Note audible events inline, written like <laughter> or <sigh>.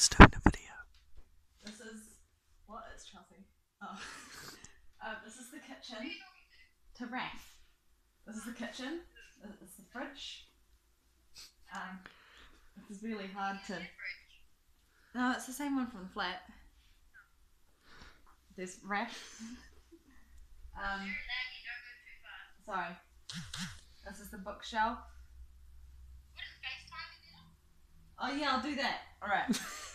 Chelsea's doing a video. This is what is Chelsea? Oh, um, <laughs> this is the kitchen to Raf. This is the kitchen. This is the fridge. Um, this is really hard to. No, it's the same one from the flat. There's Raf. <laughs> um, sorry. This is the bookshelf. Oh yeah, I'll do that. All right. <laughs>